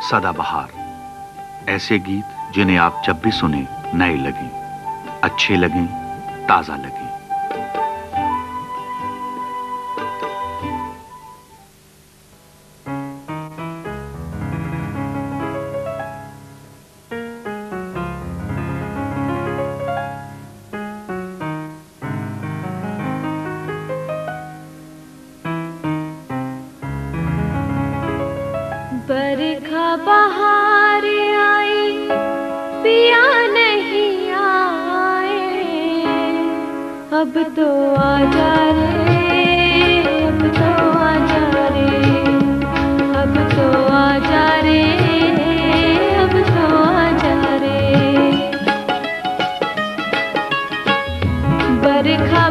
सदाबहार। ऐसे गीत जिन्हें आप जब भी सुने नए लगें अच्छे लगें ताज़ा लगें। बहार आई, पिया नहीं आए। अब तो आ जा रे, अब तो आ जा रे, अब तो आ जा रे, अब तो आ जा रे। बरखा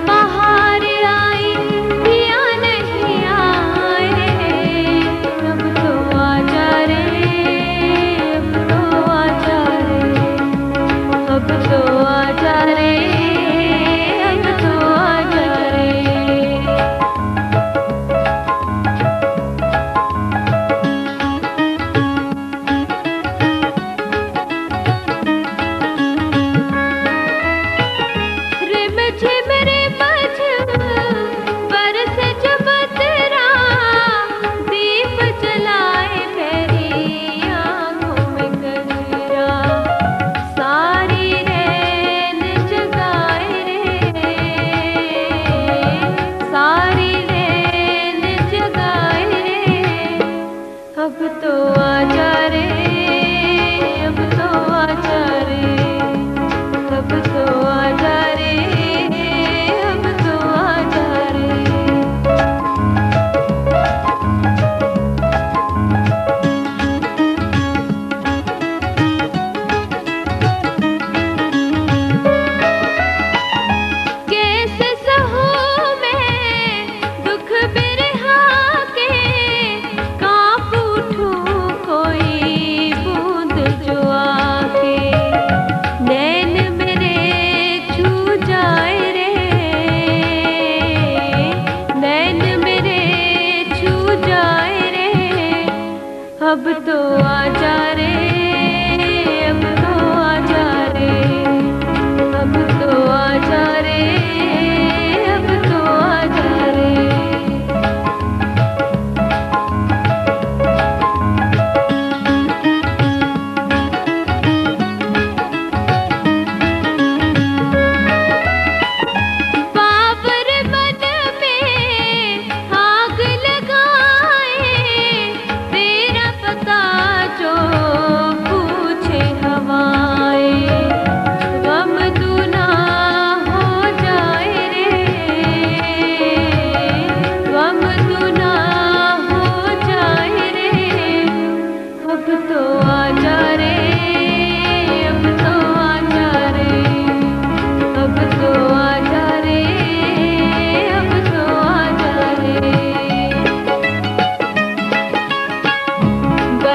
अब तो आज अब तो आचार्य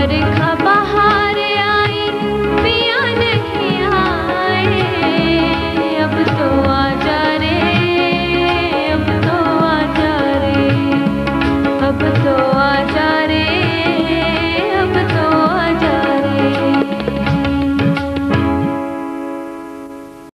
घर का बाहर